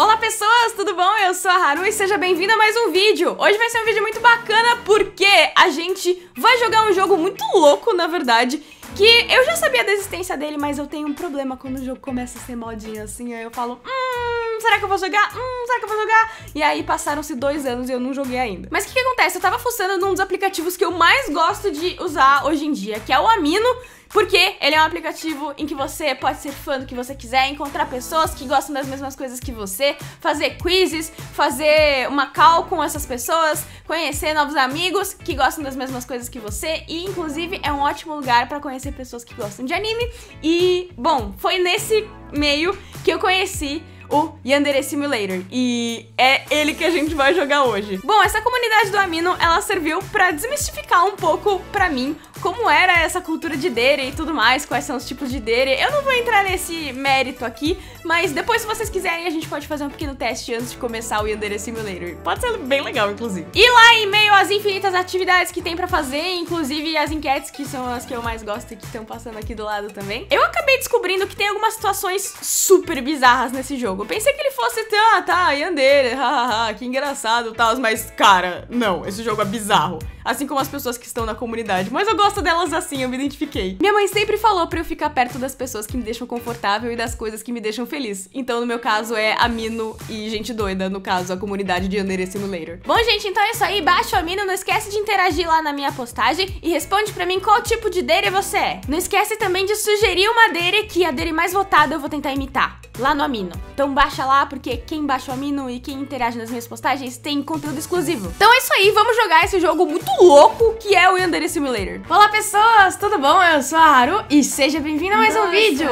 Olá pessoas, tudo bom? Eu sou a Haru e seja bem-vindo a mais um vídeo. Hoje vai ser um vídeo muito bacana porque a gente vai jogar um jogo muito louco, na verdade, que eu já sabia da existência dele, mas eu tenho um problema quando o jogo começa a ser modinha assim, aí eu falo, hum, será que eu vou jogar? Hum, será que eu vou jogar? E aí passaram-se dois anos e eu não joguei ainda. Mas o que, que acontece? Eu tava fuçando num dos aplicativos que eu mais gosto de usar hoje em dia, que é o Amino, porque ele é um aplicativo em que você pode ser fã do que você quiser, encontrar pessoas que gostam das mesmas coisas que você, fazer quizzes, fazer uma call com essas pessoas, conhecer novos amigos que gostam das mesmas coisas que você e inclusive é um ótimo lugar para conhecer pessoas que gostam de anime. E, bom, foi nesse meio que eu conheci o Yandere Simulator. E é ele que a gente vai jogar hoje. Bom, essa comunidade do Amino, ela serviu para desmistificar um pouco para mim como era essa cultura de dere e tudo mais, quais são os tipos de dere. Eu não vou entrar nesse mérito aqui, mas depois, se vocês quiserem, a gente pode fazer um pequeno teste antes de começar o Yandere Simulator. Pode ser bem legal, inclusive. E lá, em meio às infinitas atividades que tem pra fazer, inclusive as enquetes, que são as que eu mais gosto e que estão passando aqui do lado também, eu acabei descobrindo que tem algumas situações super bizarras nesse jogo. Eu pensei que ele fosse, ah, tá, Yandere, hahaha, que engraçado e tal, mas, cara, não, esse jogo é bizarro. Assim como as pessoas que estão na comunidade. Mas eu gosto delas assim, eu me identifiquei. Minha mãe sempre falou pra eu ficar perto das pessoas que me deixam confortável e das coisas que me deixam feliz. Então, no meu caso, é Amino e gente doida, no caso, a comunidade de Yandere Simulator. Bom, gente, então é isso aí. Baixa o Amino, não esquece de interagir lá na minha postagem e responde pra mim qual tipo de dere você é. Não esquece também de sugerir uma dere que a dere mais votada eu vou tentar imitar lá no Amino. Então baixa lá, porque quem baixa o Amino e quem interage nas minhas postagens tem conteúdo exclusivo. Então é isso aí, vamos jogar esse jogo muito louco que é o Yandere Simulator. Olá pessoas, tudo bom? Eu sou a Haru e seja bem-vindo a mais Nossa, um vídeo.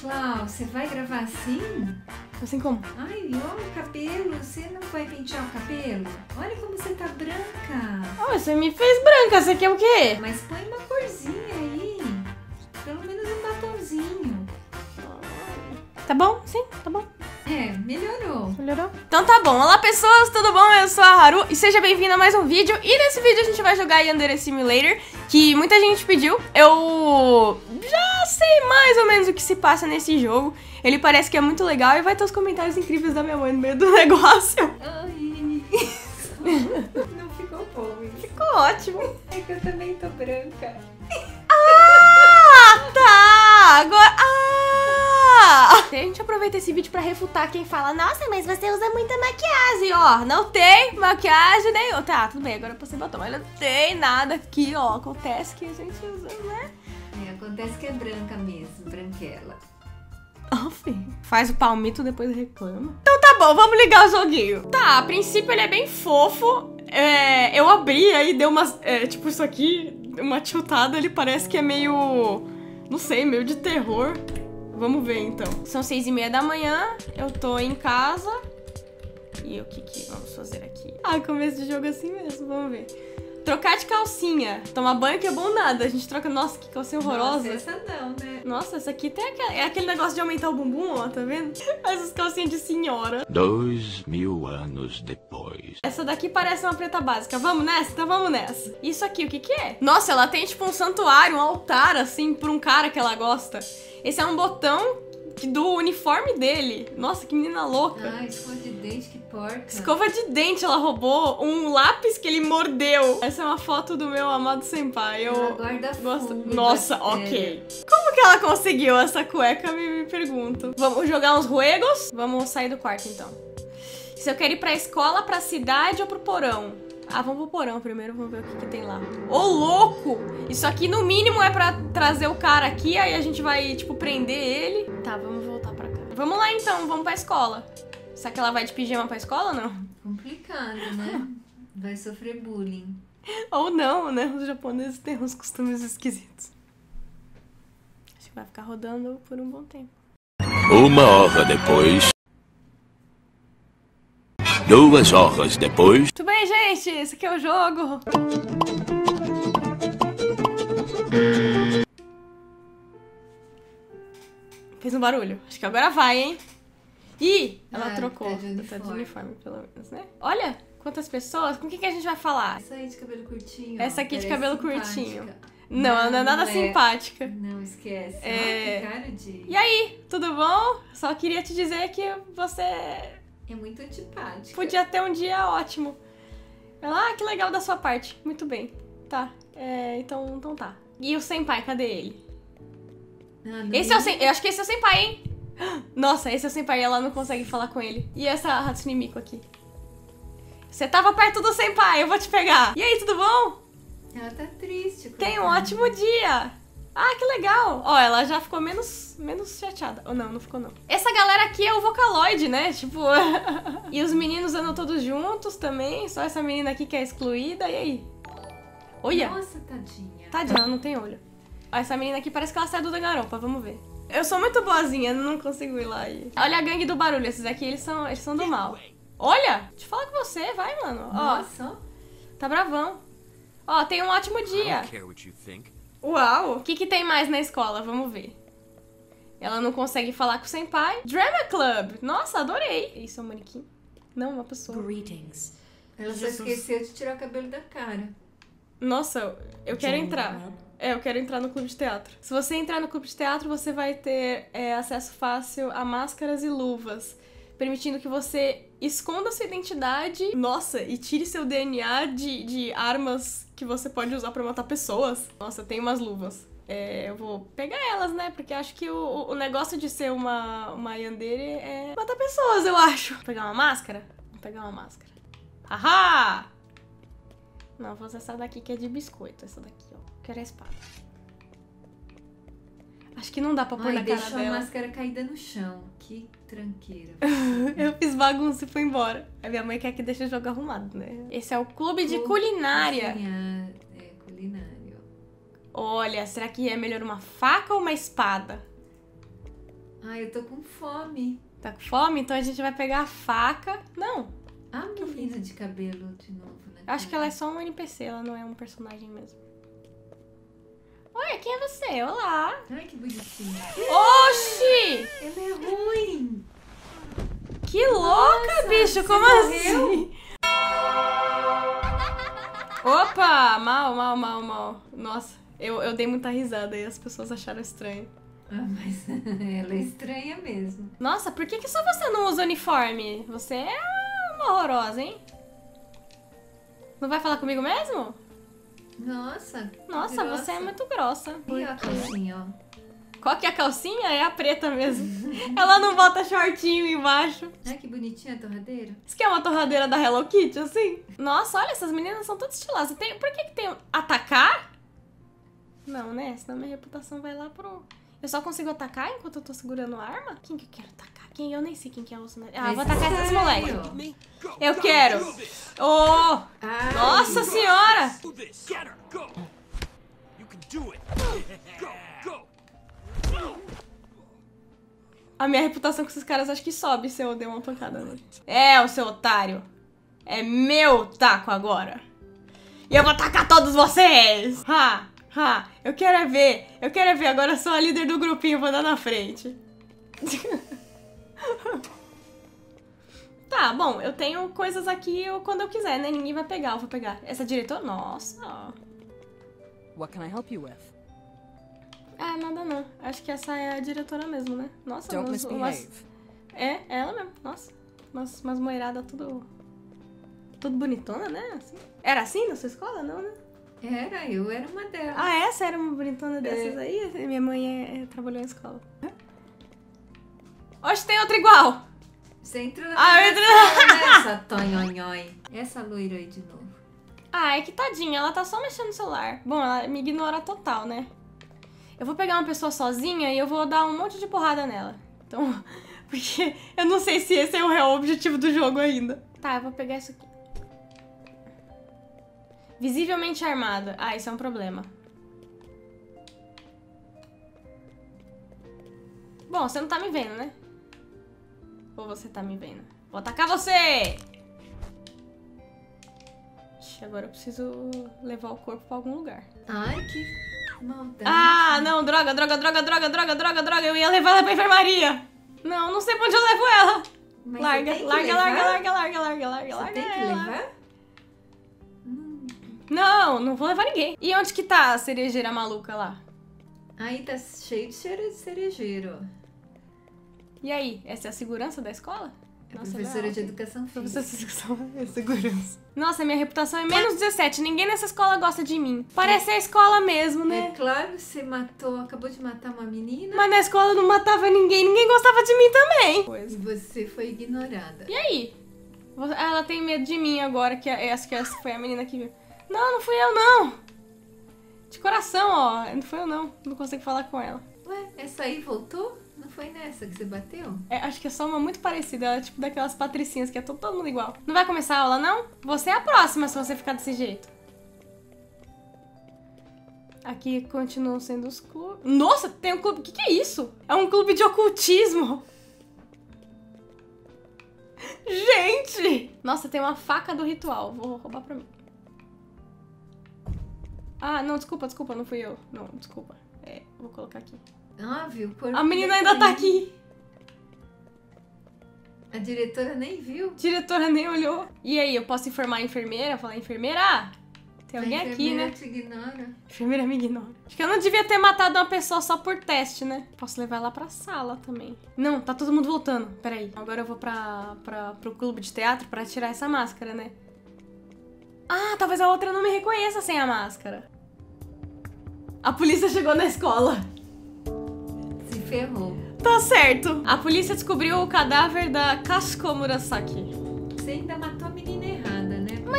Clau, você vai gravar assim? Assim como? Ai, olha o cabelo, você não vai pentear o cabelo? Olha como você tá branca. Oh, você me fez branca, você quer o quê? Mas põe uma corzinha aí. Pelo menos um batonzinho. Tá bom? Sim, tá bom. É, melhorou. Melhorou? Então tá bom. Olá pessoas, tudo bom? Eu sou a Haru e seja bem-vindo a mais um vídeo. E nesse vídeo a gente vai jogar Yandere Simulator, que muita gente pediu. Eu já sei mais ou menos o que se passa nesse jogo. Ele parece que é muito legal e vai ter os comentários incríveis da minha mãe no meio do negócio. Ai, não ficou bom isso. Ficou ótimo. É que eu também tô branca. Ah, tá! Agora. Ah! A gente aproveita esse vídeo pra refutar quem fala: Nossa, mas você usa muita maquiagem, ó. Não tem maquiagem nenhuma. Tá, tudo bem, agora você botou, mas não tem nada aqui, ó. Acontece que a gente usa, né? É, acontece que é branca mesmo, branquela. Off. Faz o palmito, depois reclama. Então tá bom, vamos ligar o joguinho. Tá, a princípio ele é bem fofo. É, eu abri aí, deu umas. É, tipo, isso aqui, uma tiltada, ele parece que é meio. Não sei, meio de terror. Vamos ver então. São seis e meia da manhã, eu tô em casa. E o que que vamos fazer aqui? Ah, começo de jogo assim mesmo, vamos ver. Trocar de calcinha. Tomar banho que é bom nada. A gente troca. Nossa, que calcinha horrorosa. Nossa, essa não, né? Nossa, essa aqui tem aquele, é aquele negócio de aumentar o bumbum, ó, tá vendo? Essas calcinhas de senhora. Dois mil anos depois. Essa daqui parece uma preta básica. Vamos nessa? Então vamos nessa. Isso aqui, o que que é? Nossa, ela tem tipo um santuário, um altar, assim, por um cara que ela gosta. Esse é um botão que- do uniforme dele. Nossa, que menina louca. Ai, escova de dente, que porca. Escova de dente, ela roubou um lápis que ele mordeu. Essa é uma foto do meu amado senpai. Eu Ela guarda gosto. fungo, Nossa, ok. Como que ela conseguiu essa cueca? Me, me pergunto. Vamos jogar uns ruegos? Vamos sair do quarto então. Se eu quero ir pra escola, pra cidade ou pro porão? Ah, vamos pro porão primeiro, vamos ver o que, que tem lá. Ô, louco! Isso aqui no mínimo é pra trazer o cara aqui, aí a gente vai, tipo, prender ele. Tá, vamos voltar pra cá. Vamos lá então, vamos pra escola. Será que ela vai de pijama pra escola ou não? Complicado, né? Vai sofrer bullying. Ou não, né? Os japoneses têm uns costumes esquisitos. Acho que vai ficar rodando por um bom tempo. Uma hora depois. Duas horas depois. Tudo bem, gente? Esse aqui é o jogo. Fez um barulho. Acho que agora vai, hein? Ih, ela Ah, trocou. tá de Tá de uniforme. uniforme, pelo menos, né? Olha quantas pessoas. Com quem que a gente vai falar? Essa aí de cabelo curtinho. Essa aqui de cabelo simpática. curtinho. Não, ela não é nada não é. simpática. Não, esquece. É. Ah, de... E aí, tudo bom? Só queria te dizer que você É muito antipática. Podia ter um dia ótimo. Ela, ah, que legal da sua parte. Muito bem. Tá. É, então, então tá. E o senpai, cadê ele? Ah, Esse é o sen... Eu acho que esse é o senpai, hein? Nossa, esse é o senpai e ela não consegue falar com ele. E essa Hatsune Miku aqui? Você tava perto do senpai, eu vou te pegar. E aí, tudo bom? Ela tá triste. Tem um ótimo dia. Ah, que legal. Ó, ela já ficou menos, menos chateada. Ou não, não ficou não. Essa galera aqui é o Vocaloid, né? Tipo... e os meninos andam todos juntos também. Só essa menina aqui que é excluída. E aí? Olha. Nossa, tadinha. Tadinha, ela não tem olho. Essa menina aqui parece que ela saiu da garopa, vamos ver. Eu sou muito boazinha, não consigo ir lá e... Olha a gangue do barulho, esses aqui, eles são, eles são do mal. Olha, deixa eu falar com você, vai, mano. Ó, Nossa, ó. tá bravão. Ó, tem um ótimo dia. Uau! O que que tem mais na escola? Vamos ver. Ela não consegue falar com o senpai. Drama Club! Nossa, adorei! Isso é um manequim? Não, uma pessoa. Greetings. Ela só esqueceu de tirar o cabelo da cara. Nossa, eu quero entrar. É, eu quero entrar no clube de teatro. Se você entrar no clube de teatro, você vai ter é, acesso fácil a máscaras e luvas, permitindo que você esconda sua identidade, nossa, e tire seu DNA de, de armas que você pode usar pra matar pessoas. Nossa, tem umas luvas. É, eu vou pegar elas, né? Porque acho que o, o negócio de ser uma, uma yandere é matar pessoas, eu acho. Vou pegar uma máscara? Vou pegar uma máscara. Haha! Não, vou usar essa daqui que é de biscoito. Essa daqui, ó. Quero a espada. Acho que não dá pra pôr Ai, na cara deixou a dela. máscara caída no chão. Que tranqueira. Eu fiz bagunça e fui embora. A minha mãe quer que deixe o jogo arrumado, né? Esse é o clube de Clube culinária. Cozinhar, É, culinário. Olha, será que é melhor uma faca ou uma espada? Ai, eu tô com fome. Tá com fome? Então a gente vai pegar a faca. Não, A menina de cabelo de novo, acho que ela é só um NPC, ela não é um personagem mesmo. Oi, quem é você? Olá! Ai, que bonitinha. Oxi! Ela é ruim. Que louca, bicho! Como assim? Opa! Mal, mal, mal, mal. Nossa, eu, eu dei muita risada e as pessoas acharam estranho. Ah, mas ela é estranha mesmo. Nossa, por que, que só você não usa uniforme? Você é uma horrorosa, hein? Não vai falar comigo mesmo? Nossa. Nossa, grossa. você é muito grossa. E a calcinha, ó. Qual que é a calcinha? É a preta mesmo. Ela não bota shortinho embaixo. Ai, que bonitinha a torradeira. Isso que é uma torradeira da Hello Kitty, assim? Nossa, olha, essas meninas são todas estilosas. Tem, por que, que tem atacar? Não, né? Senão minha reputação vai lá pro... Eu só consigo atacar enquanto eu tô segurando a arma? Quem que eu quero atacar? Quem? Eu nem sei quem que é os... Ah, eu vou Mas atacar esses moleques. Eu quero! Oh! Ai, Nossa senhora! A minha reputação com esses caras acho que sobe se eu der uma pancada nele. É, o seu otário. É meu taco agora. E eu vou atacar todos vocês! Ha! Ha! Eu quero é ver! Eu quero é ver! Agora eu sou a líder do grupinho, vou andar na frente. tá, bom, eu tenho coisas aqui eu- quando eu quiser, né? Ninguém vai pegar, eu vou pegar. Essa diretora? Nossa! What can I help you with? Ah, nada não. Acho que essa é a diretora mesmo, né? Nossa, Don't umas- umas-. É, é ela mesmo. Nossa. Umas, umas moiradas tudo. Tudo bonitona, né? Assim. Era assim na sua escola, não, né? Era, eu era uma delas. Ah, essa era uma bonitona dessas aí? Minha mãe é- é- trabalhou em escola. Hoje tem outra igual! Você entrou na Ah, eu pegação, né, essa tonhonhoi. Essa loira aí de novo. Ah, é que tadinha, ela tá só mexendo no celular. Bom, ela me ignora total, né? Eu vou pegar uma pessoa sozinha e eu vou dar um monte de porrada nela. Então, porque eu não sei se esse é o real objetivo do jogo ainda. Tá, eu vou pegar isso aqui. Visivelmente armada. Ah, isso é um problema. Bom, você não tá me vendo, né? Ou você tá me vendo? Vou atacar você! Agora eu preciso levar o corpo pra algum lugar. Ai, que maldade. Ah, não, droga, droga, droga, droga, droga, droga, droga. Eu ia levar ela pra enfermaria. Não, não sei pra onde eu levo ela. Mas larga, larga, larga, larga, larga, larga, larga, Você larga. tem que levar? Não, não vou levar ninguém. E onde que tá a cerejeira maluca lá? Aí tá cheio de cere- cerejeiro. E aí, essa é a segurança da escola? É Nossa, professora não. de educação Professora física. de educação é segurança. Nossa, minha reputação é menos 17. Ninguém nessa escola gosta de mim. Parece a escola mesmo, É né? claro, você matou, acabou de matar uma menina Mas na escola não matava ninguém. Ninguém gostava de mim também. e você foi ignorada. E aí? Ela tem medo de mim agora, que é- acho que essa foi a menina que viu. Não, não fui eu, não. De coração, ó. Não foi eu, não. Não consigo falar com ela. Ué, essa aí voltou? Não foi nessa que você bateu? É, acho que é só uma muito parecida. Ela é tipo daquelas patricinhas que é todo, todo mundo igual. Não vai começar a aula, não? Você é a próxima se você ficar desse jeito. Aqui continuam sendo os clubes. Nossa, tem um clube. O que, que é isso? É um clube de ocultismo. Gente! Nossa, tem uma faca do ritual. Vou roubar pra mim. Ah, não, desculpa, desculpa, não fui eu. Não, desculpa. É, vou colocar aqui. Ah, viu? corpo A menina da ainda tá aqui. A diretora nem viu. diretora nem olhou. E aí, eu posso informar a enfermeira? Falar, enfermeira, tem A alguém aqui, enfermeira né? te ignora. A enfermeira me ignora. Acho que eu não devia ter matado uma pessoa só por teste, né? Posso levar ela pra sala também. Não, tá todo mundo voltando. Peraí. Agora eu vou pra, pra, pro clube de teatro pra tirar essa máscara, né? Ah, talvez a outra não me reconheça sem a máscara. A polícia chegou na escola. Se ferrou. Tá certo. A polícia descobriu o cadáver da Kasuko Murasaki. Você ainda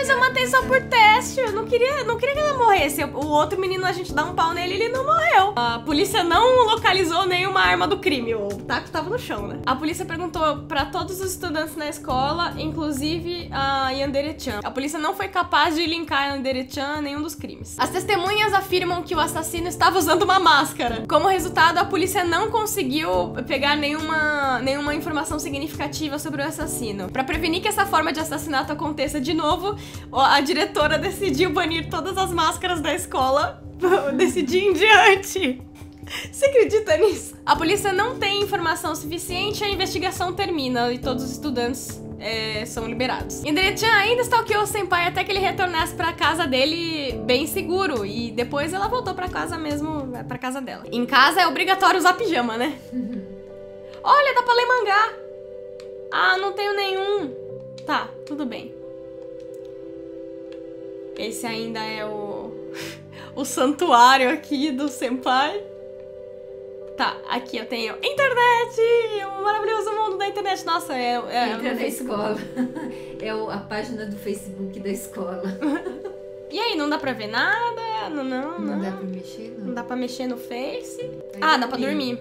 Mas eu matei só por teste, eu não queria, não queria que ela morresse. O outro menino, a gente dá um pau nele ele não morreu. A polícia não localizou nenhuma arma do crime. O taco tava no chão, né? A polícia perguntou pra todos os estudantes na escola, inclusive a Yandere-chan. A polícia não foi capaz de linkar a Yandere-chan a nenhum dos crimes. As testemunhas afirmam que o assassino estava usando uma máscara. Como resultado, a polícia não conseguiu pegar nenhuma, nenhuma informação significativa sobre o assassino. Pra prevenir que essa forma de assassinato aconteça de novo, a diretora decidiu banir todas as máscaras da escola desse dia em diante. Você acredita nisso? A polícia não tem informação suficiente, a investigação termina e todos os estudantes é, são liberados. Indere-chan ainda stalkeou o senpai até que ele retornasse pra casa dele bem seguro. E depois ela voltou pra casa mesmo, é, pra casa dela. Em casa é obrigatório usar pijama, né? Olha, dá pra ler mangá. Ah, não tenho nenhum. Tá, tudo bem. Esse ainda é o o santuário aqui do senpai. Tá, aqui eu tenho internet! O maravilhoso mundo da internet. Nossa, é. é Entra na escola. É o- a página do Facebook da escola. E aí, não dá pra ver nada? Não, não, não. Não dá pra mexer, Não não. dá pra mexer no Face. Vai Ah, dá pra dormir.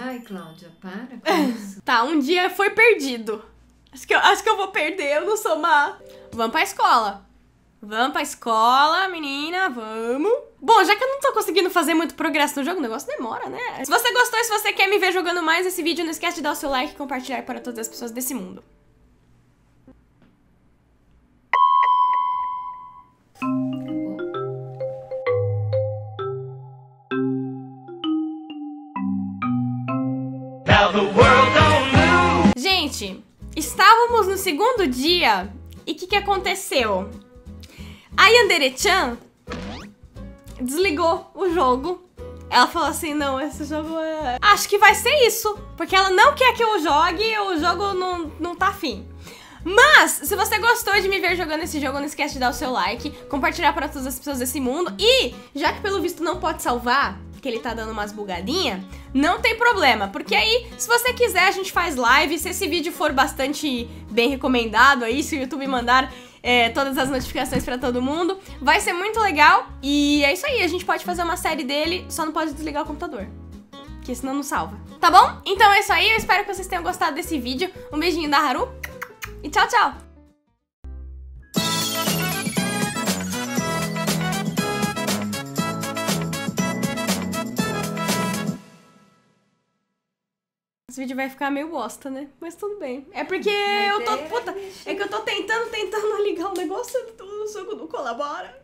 Ai, Cláudia, para com isso. Tá, um dia foi perdido. Acho que, eu, acho que eu vou perder, eu não sou má. Vamos pra escola. Vamos pra escola, menina, vamos. Bom, já que eu não tô conseguindo fazer muito progresso no jogo, o negócio demora, né? Se você gostou e se você quer me ver jogando mais esse vídeo, não esquece de dar o seu like e compartilhar para todas as pessoas desse mundo. Gente, estávamos no segundo dia e o que, que aconteceu? A Yandere-chan desligou o jogo. Ela falou assim: não, esse jogo é. Acho que vai ser isso. Porque ela não quer que eu jogue, o jogo não, não tá afim. Mas, se você gostou de me ver jogando esse jogo, não esquece de dar o seu like, compartilhar para todas as pessoas desse mundo. E, já que pelo visto não pode salvar, porque ele tá dando umas bugadinhas, não tem problema. Porque aí, se você quiser, a gente faz live. Se esse vídeo for bastante bem recomendado aí, se o YouTube mandar é, todas as notificações pra todo mundo, vai ser muito legal. E é isso aí, a gente pode fazer uma série dele, só não pode desligar o computador. Porque senão não salva. Tá bom? Então é isso aí, eu espero que vocês tenham gostado desse vídeo. Um beijinho da Haru e tchau, tchau! Esse vídeo vai ficar meio bosta, né? Mas tudo bem. É porque eu tô. é, Puta, é que eu tô tentando, tentando ligar o negócio e o jogo não colabora.